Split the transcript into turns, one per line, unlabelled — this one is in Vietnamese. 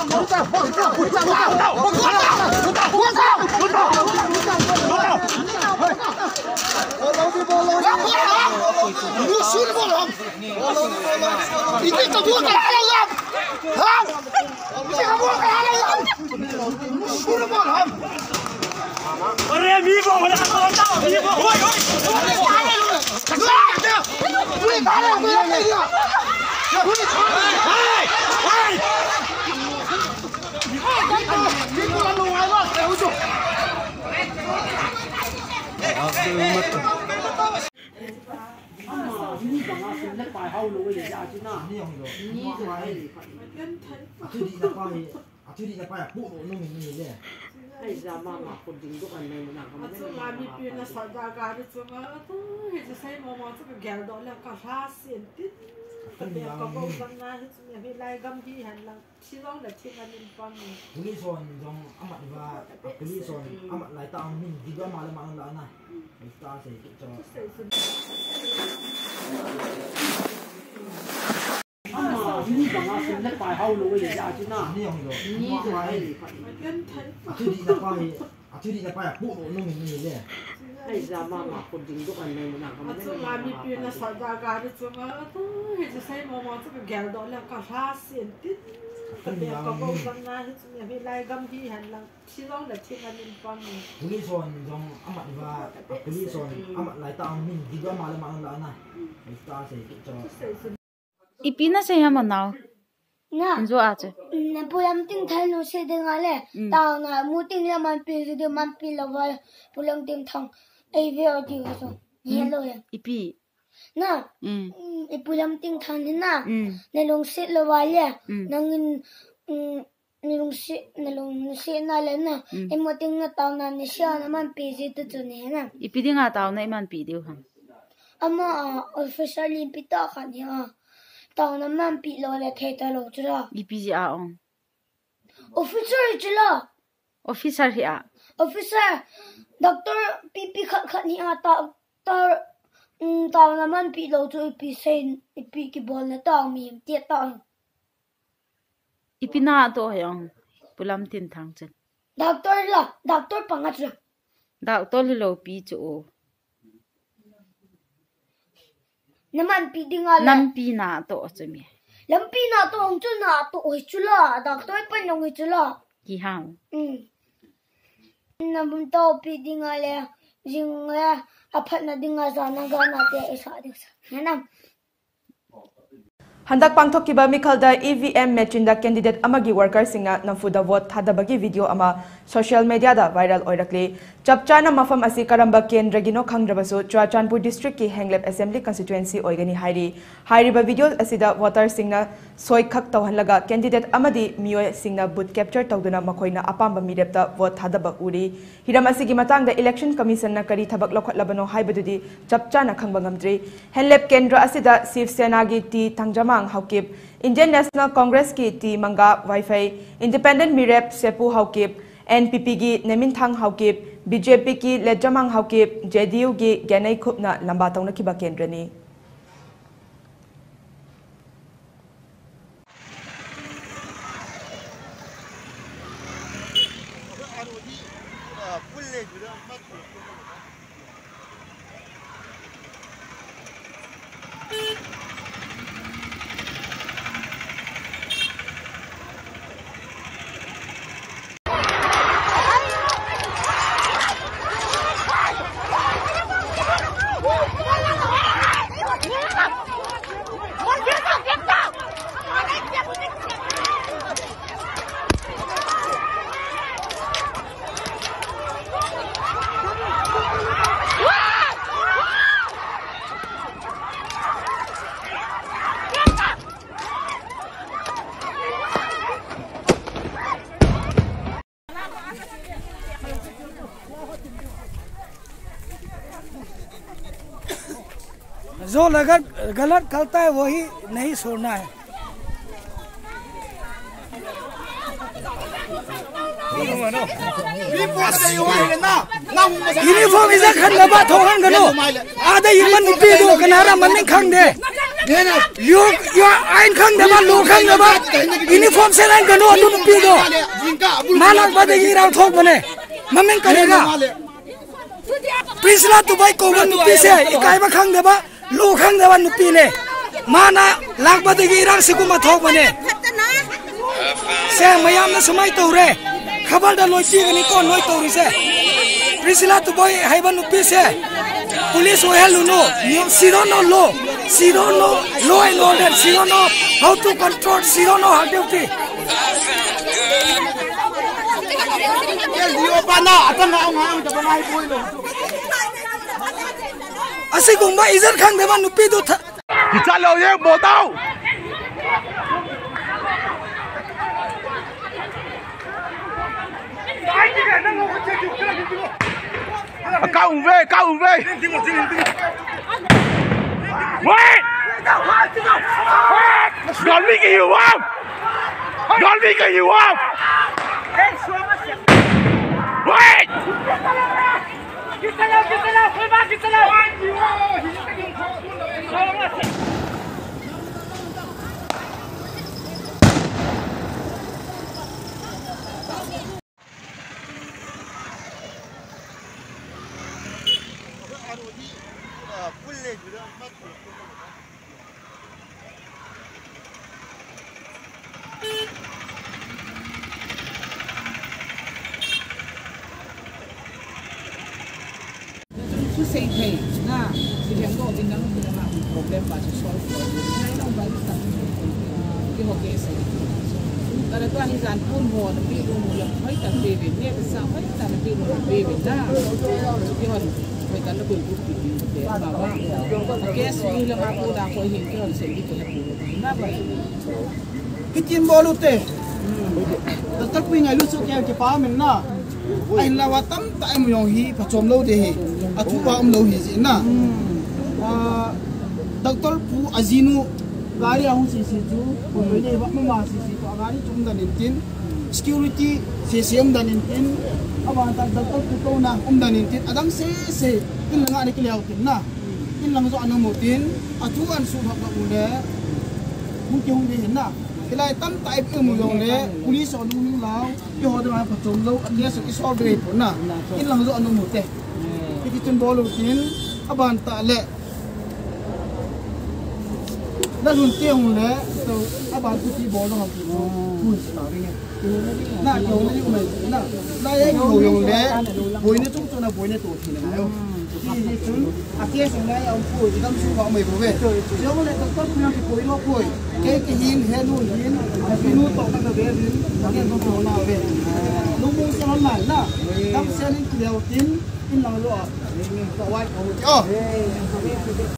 Ore Hey! Hey!
Atudi na pai, atudi na pai pu no mi ni le.
ai ra ma ma ko ding do kan nei na ka ma
chu ma mi pi na sa da ga ri chu ma tu he chu sai mo mo chu ka gyal do la ka ha sin ti ka be lai lang
amat ba, puli amat lai ta min di ba ma le na. Ista se cho.
ma ni ba nga sin le pai hau lo ye ya chi
Ni yong lo.
ni zo ai li ka
gan tan
Atudi na pai, atudi na pai pu ni le
ai ra ma ma ko ding do kan nei na ka ma
chu ma mi pi na sa da ga ri chu ma tu he chu sai mo mo chu ka gyal do la ka ha sin ti ka be ka ko ban na he chu mi lai gam hi han lang chi long la chi kan in pan ni
Puli son jong amat ba, puli son amat lai ta min di ba ma le ma la na. Ista se cho.
ipina se yama naw
na
inzo a che
ne pulam ting thai no se de ngale tao na mu ting la man pi de man pi la wa pulam ting thang ai ve o ti so ye lo ya
ipi
na e pulam ting thang ni na
mm
ne long se lo wa le
Mm.
nang in ne long se ne long se na le na e mo ting na tao na ne sha na man pi se tu tu ne na
ipi dinga taw na iman pi diu han
ama officially pi ta khan ya tao na man pi lo le ke ta lo chu ra
ipi ji a on
officer chu la
officer hi a
Officer, doctor pipi khat khat ni ata ta um ta na man pi lo chu pi sen pi ki bol na ta mi ti ta
ipi na to hayong pulam tin thang chen.
Doctor la doctor pangat ra
li lo pi chu o
na man pi dinga la
nam pi na to che mi
lam pi na to ong chu na to oi chu la doctor pa nong chu la
ki hang
um na bum to pi dinga le jing le aphat na dinga za na ga na te sa de sa na
हंदक पांथोकीबा मिखलद EVM मेचिनद candidate अमगी वर्करसिंगना नम्फुद vote थादबगी video अमा social मीडियाद वायरल ओइरकली चपचाना मफम असि करंब केंद्रगिनो खंग्रबसु चुआचानपुर डिस्ट्रिक्ट की हेंगलेप असेंबली कंस्टिट्युएंसी ओइगनी हाइरी हाइरिबा वीडियो असिद वोटरसिंगना सोइखक तौहनलगा कैंडिडेट अमदी मियोय सिंगना बूथ कैप्चर तौदुना मखोइना अपांब मिरेपता वोट थादब उरी हिरम असिगी मतांग द इलेक्शन कमीशन करी थबक लखोतलबनो हाइबदुदी चपचाना खंगब ngamdri हेंगलेप केंद्र असिद शिवसेना की टी थंगजमा सांग हौकिप इंडियन नेशनल कांग्रेस की टी मंगा वाइफाई इंडिपेंडेंट मिरेप सेपू हौकिप एनपीपी की नेमिन थांग बीजेपी की लेजमांग हौकिप जेडीयू की गेनई खुपना लंबा तौनखिबा केंद्रनी Pulle, you know,
जो लगत गलत करता है वही नहीं सोना है। यूनिफॉर्म नुपी दो कनारा मन आइन लो यूनिफॉर्म से गनो अनु नुपी दो। बदे राव थोक बने। करेगा। प्रिंसला दुबई कोमन नुपी से इकाई karega Prisla tu bai ko ba nupi se ikai ba khang de ba lo khang de ba nupi ne mana lak ba de girang sikuma thok bane se mayam na sumai to re khabar da loi chi ni ko noi to ri se Priscilla tu boy haiban nupi se police o hello no you she don't know law she don't know law and order she don't know how không? Wait! 기다려 기다려 불만 기다려 아니요
기다려 기다려 풀레 주랑 맞고 về
problem ba si solve ko nai long ba ta ki na pi lu ta na
tak pi hi lo hi a thu wa um lo hi ji na a doctor pu azinu gari a hu si si chu ko ne ba ma ma si si ko gari chum da nin tin security CCM da nin tin aba ta doctor pu to na um da nin tin adang se se in langa ni kliaw tin na in lang zo anu mo tin a thu an su thak ba mu le mu ki hung de hin na ilai tam tai pu mu yong le police on lu lao yo ho da ma pa chom lo an ne su is all great po na in lang zo anu mo te ki tin aban ta le na lun te hung le to aban ku ti bolu ha ki ku sa ri na yo na ni me na na ye yo yong le boi ne chung chung na boi ne to thi na yo a ke sing na ya pu dam su ba mai bo ve le to ko ku ki boi lo boi ke ke hin he nu hin a nu to ka da hin ke to to na ve nu mu se hon na na dam se ni ki le tin in na lo a wa ko